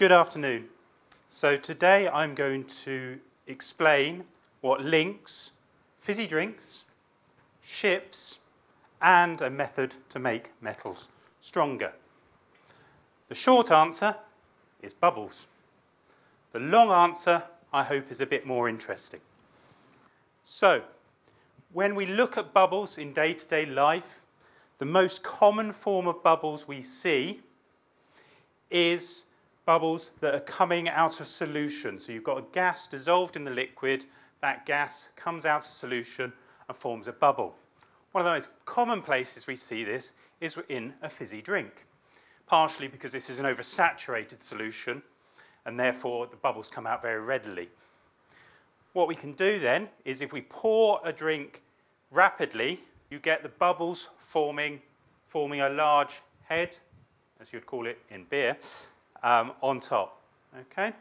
Good afternoon. So today I'm going to explain what links fizzy drinks, ships, and a method to make metals stronger. The short answer is bubbles. The long answer, I hope, is a bit more interesting. So, when we look at bubbles in day-to-day -day life, the most common form of bubbles we see is bubbles that are coming out of solution. So you've got a gas dissolved in the liquid, that gas comes out of solution and forms a bubble. One of the most common places we see this is in a fizzy drink, partially because this is an oversaturated solution and therefore the bubbles come out very readily. What we can do then is if we pour a drink rapidly, you get the bubbles forming, forming a large head, as you'd call it in beer, um, on top. Okay?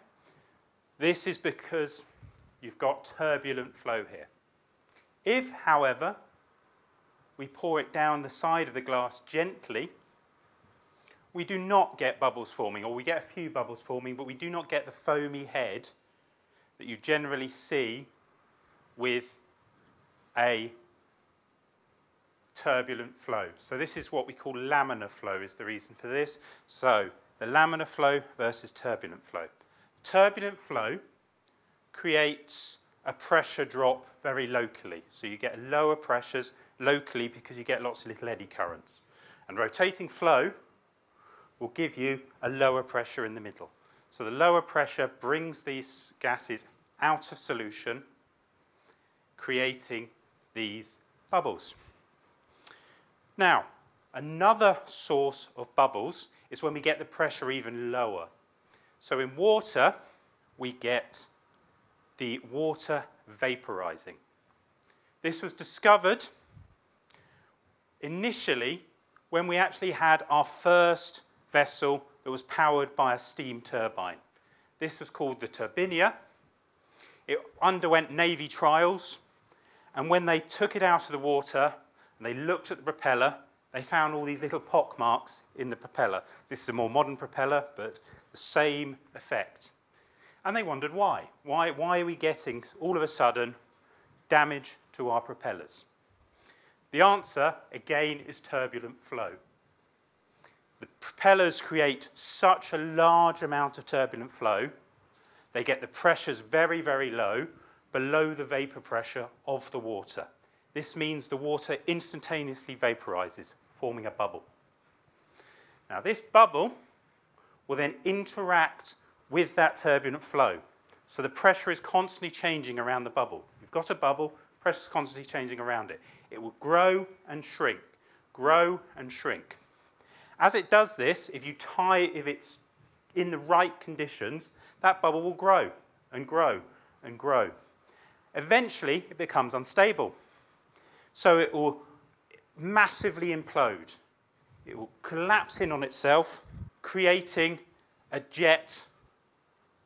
This is because you've got turbulent flow here. If, however, we pour it down the side of the glass gently, we do not get bubbles forming, or we get a few bubbles forming, but we do not get the foamy head that you generally see with a turbulent flow. So this is what we call laminar flow is the reason for this. So the laminar flow versus turbulent flow. Turbulent flow creates a pressure drop very locally. So you get lower pressures locally because you get lots of little eddy currents. And rotating flow will give you a lower pressure in the middle. So the lower pressure brings these gases out of solution, creating these bubbles. Now, another source of bubbles is when we get the pressure even lower. So in water, we get the water vaporizing. This was discovered initially when we actually had our first vessel that was powered by a steam turbine. This was called the Turbinia. It underwent Navy trials, and when they took it out of the water and they looked at the propeller, they found all these little pock marks in the propeller. This is a more modern propeller, but the same effect. And they wondered why. Why, why are we getting, all of a sudden, damage to our propellers? The answer, again, is turbulent flow. The propellers create such a large amount of turbulent flow, they get the pressures very, very low, below the vapor pressure of the water. This means the water instantaneously vaporizes, forming a bubble. Now this bubble will then interact with that turbulent flow. So the pressure is constantly changing around the bubble. You've got a bubble, pressure is constantly changing around it. It will grow and shrink, grow and shrink. As it does this, if you tie, if it's in the right conditions, that bubble will grow and grow and grow. Eventually, it becomes unstable. So it will massively implode. It will collapse in on itself, creating a jet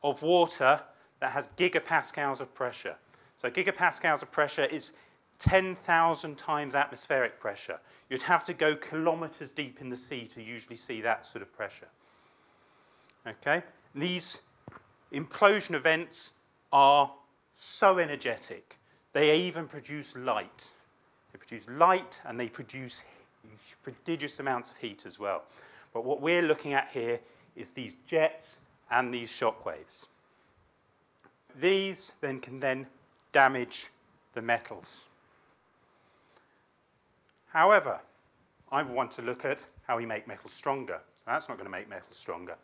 of water that has gigapascals of pressure. So gigapascals of pressure is 10,000 times atmospheric pressure. You'd have to go kilometers deep in the sea to usually see that sort of pressure. Okay? These implosion events are so energetic, they even produce light. Produce light and they produce prodigious amounts of heat as well. But what we're looking at here is these jets and these shock waves. These then can then damage the metals. However, I want to look at how we make metals stronger. So that's not going to make metals stronger.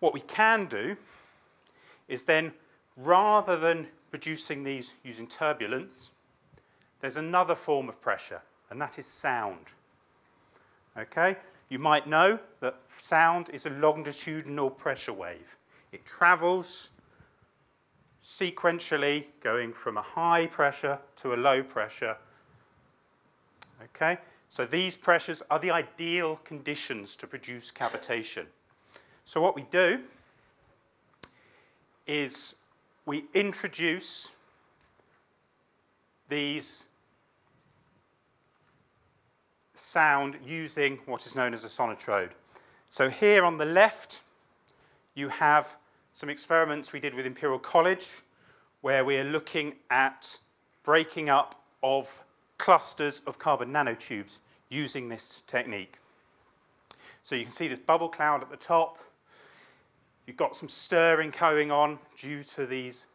What we can do is then, rather than producing these using turbulence, there's another form of pressure, and that is sound. Okay? You might know that sound is a longitudinal pressure wave. It travels sequentially, going from a high pressure to a low pressure. Okay? So these pressures are the ideal conditions to produce cavitation. So what we do is we introduce these sound using what is known as a sonotrode. So here on the left, you have some experiments we did with Imperial College where we are looking at breaking up of clusters of carbon nanotubes using this technique. So you can see this bubble cloud at the top. You've got some stirring going on due to these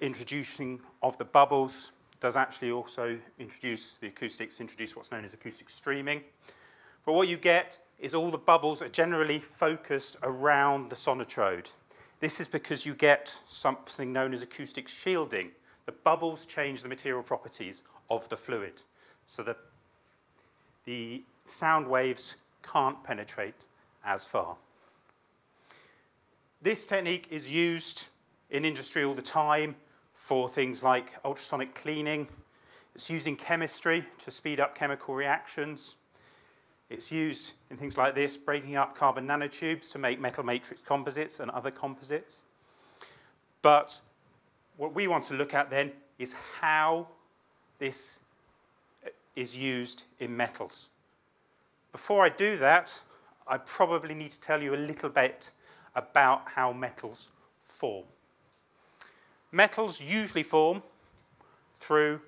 introducing of the bubbles does actually also introduce the acoustics, introduce what's known as acoustic streaming. But what you get is all the bubbles are generally focused around the sonotrode. This is because you get something known as acoustic shielding. The bubbles change the material properties of the fluid. So the, the sound waves can't penetrate as far. This technique is used in industry all the time for things like ultrasonic cleaning. It's used in chemistry to speed up chemical reactions. It's used in things like this, breaking up carbon nanotubes to make metal matrix composites and other composites. But what we want to look at then is how this uh, is used in metals. Before I do that, I probably need to tell you a little bit about how metals form. Metals usually form through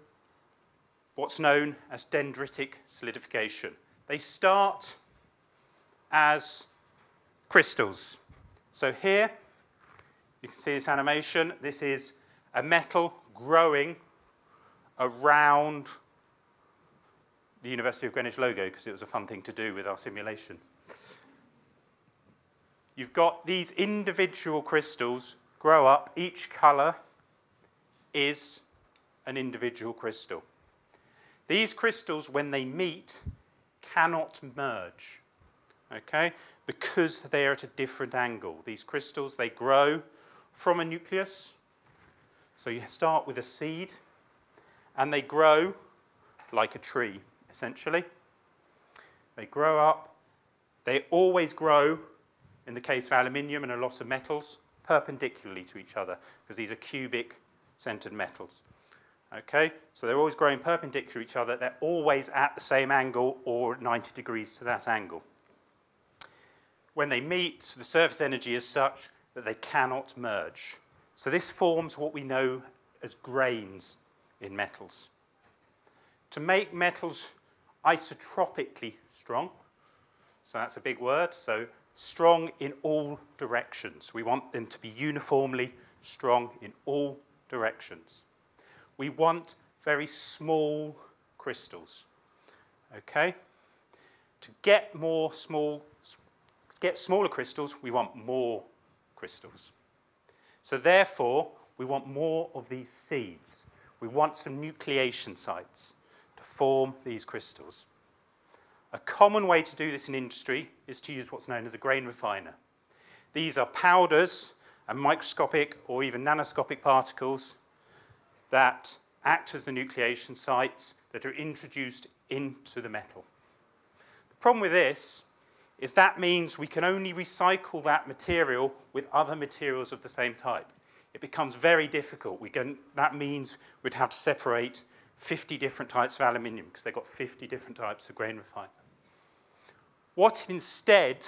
what's known as dendritic solidification. They start as crystals. So here, you can see this animation. This is a metal growing around the University of Greenwich logo because it was a fun thing to do with our simulations. You've got these individual crystals grow up. Each color is an individual crystal. These crystals, when they meet, cannot merge, okay? Because they are at a different angle. These crystals, they grow from a nucleus. So you start with a seed, and they grow like a tree, essentially. They grow up. They always grow, in the case of aluminium and a lot of metals, perpendicularly to each other, because these are cubic centered metals. Okay, so they're always growing perpendicular to each other. They're always at the same angle or 90 degrees to that angle. When they meet, the surface energy is such that they cannot merge. So this forms what we know as grains in metals. To make metals isotropically strong, so that's a big word, so strong in all directions. We want them to be uniformly strong in all directions. We want very small crystals. Okay? To get more small, get smaller crystals, we want more crystals. So therefore, we want more of these seeds. We want some nucleation sites to form these crystals. A common way to do this in industry is to use what's known as a grain refiner. These are powders and microscopic or even nanoscopic particles that act as the nucleation sites that are introduced into the metal. The problem with this is that means we can only recycle that material with other materials of the same type. It becomes very difficult. We can, that means we'd have to separate 50 different types of aluminium because they've got 50 different types of grain refiner. What if instead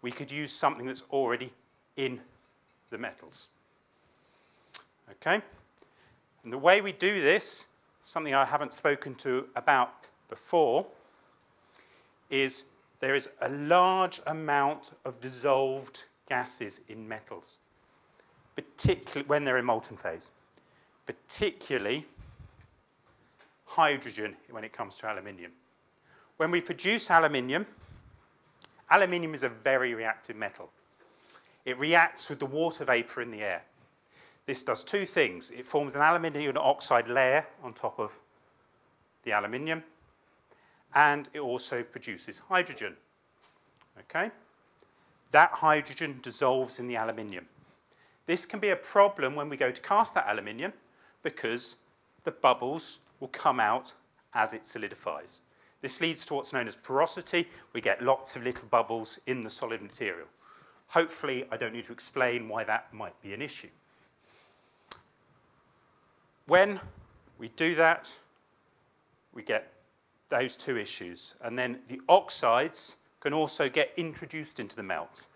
we could use something that's already in the metals. Okay? And the way we do this, something I haven't spoken to about before, is there is a large amount of dissolved gases in metals, particularly when they're in molten phase, particularly hydrogen when it comes to aluminium. When we produce aluminium, aluminium is a very reactive metal. It reacts with the water vapor in the air. This does two things. It forms an aluminium oxide layer on top of the aluminium, and it also produces hydrogen. Okay? That hydrogen dissolves in the aluminium. This can be a problem when we go to cast that aluminium because the bubbles will come out as it solidifies. This leads to what's known as porosity. We get lots of little bubbles in the solid material. Hopefully, I don't need to explain why that might be an issue. When we do that, we get those two issues. And then the oxides can also get introduced into the melt.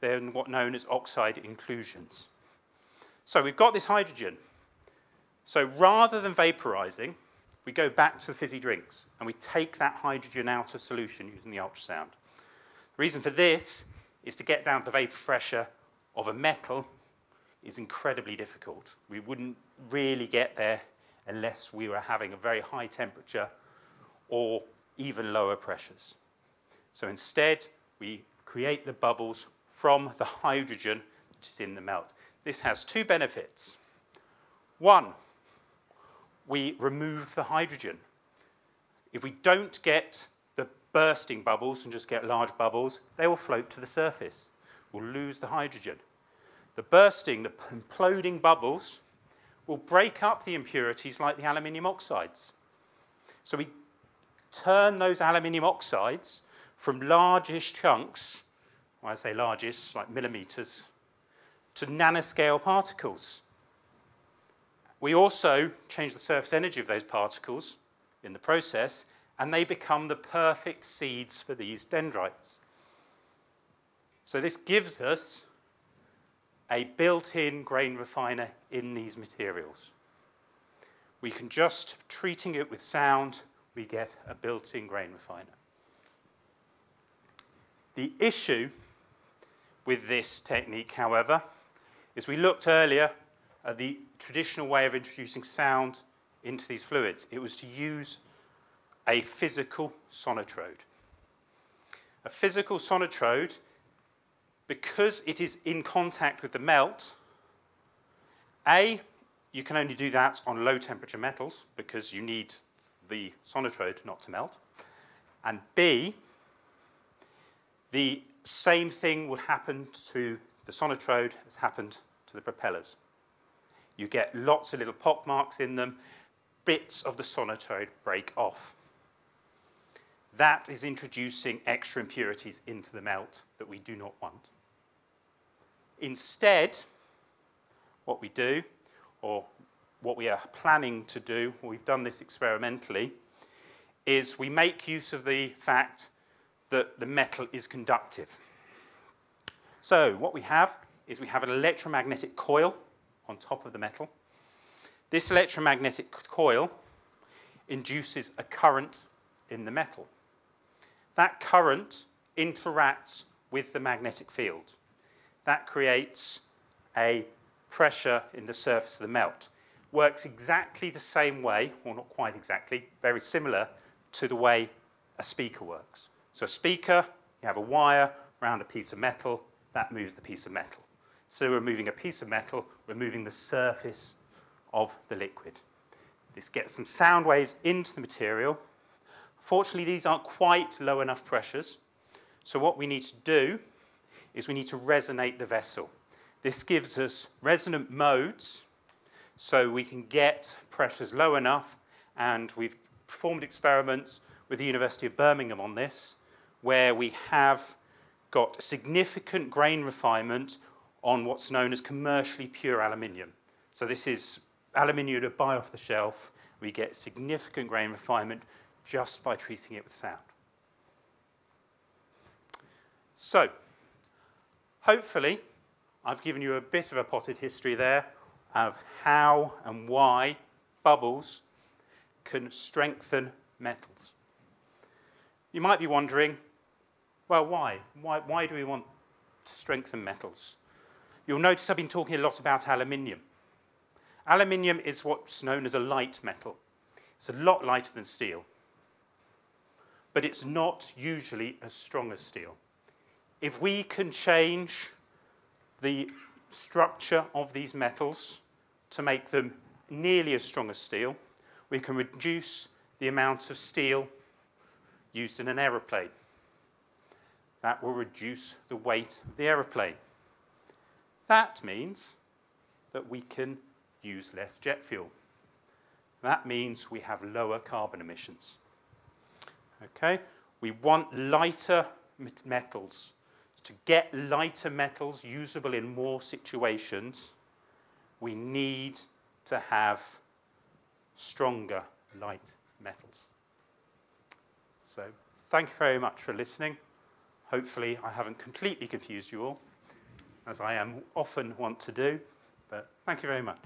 they're what known as oxide inclusions. So we've got this hydrogen. So rather than vaporizing, we go back to the fizzy drinks and we take that hydrogen out of solution using the ultrasound. The reason for this is to get down to vapor pressure of a metal is incredibly difficult. We wouldn't really get there unless we were having a very high temperature or even lower pressures. So instead, we create the bubbles from the hydrogen which is in the melt. This has two benefits. One, we remove the hydrogen. If we don't get bursting bubbles and just get large bubbles, they will float to the surface. We'll lose the hydrogen. The bursting, the imploding bubbles will break up the impurities like the aluminium oxides. So we turn those aluminium oxides from largish chunks, when I say largish, like millimeters, to nanoscale particles. We also change the surface energy of those particles in the process, and they become the perfect seeds for these dendrites. So this gives us a built-in grain refiner in these materials. We can just, treating it with sound, we get a built-in grain refiner. The issue with this technique, however, is we looked earlier at the traditional way of introducing sound into these fluids. It was to use a physical sonotrode. A physical sonotrode because it is in contact with the melt, A, you can only do that on low temperature metals because you need the sonotrode not to melt. And B, the same thing will happen to the sonotrode as happened to the propellers. You get lots of little pock marks in them, bits of the sonotrode break off. That is introducing extra impurities into the melt that we do not want. Instead, what we do, or what we are planning to do, we've done this experimentally, is we make use of the fact that the metal is conductive. So what we have is we have an electromagnetic coil on top of the metal. This electromagnetic coil induces a current in the metal. That current interacts with the magnetic field that creates a pressure in the surface of the melt. Works exactly the same way, or not quite exactly, very similar to the way a speaker works. So a speaker, you have a wire around a piece of metal, that moves the piece of metal. So we're moving a piece of metal, we're moving the surface of the liquid. This gets some sound waves into the material. Fortunately, these aren't quite low enough pressures. So what we need to do is we need to resonate the vessel. This gives us resonant modes so we can get pressures low enough and we've performed experiments with the University of Birmingham on this where we have got significant grain refinement on what's known as commercially pure aluminium. So this is aluminium to buy off the shelf. We get significant grain refinement just by treating it with sound. So, Hopefully, I've given you a bit of a potted history there of how and why bubbles can strengthen metals. You might be wondering, well, why? Why, why do we want to strengthen metals? You'll notice I've been talking a lot about aluminium. Aluminium is what's known as a light metal. It's a lot lighter than steel. But it's not usually as strong as steel if we can change the structure of these metals to make them nearly as strong as steel, we can reduce the amount of steel used in an aeroplane. That will reduce the weight of the aeroplane. That means that we can use less jet fuel. That means we have lower carbon emissions. Okay? We want lighter metals to get lighter metals usable in more situations, we need to have stronger light metals. So thank you very much for listening. Hopefully I haven't completely confused you all. as I am often want to do. But thank you very much.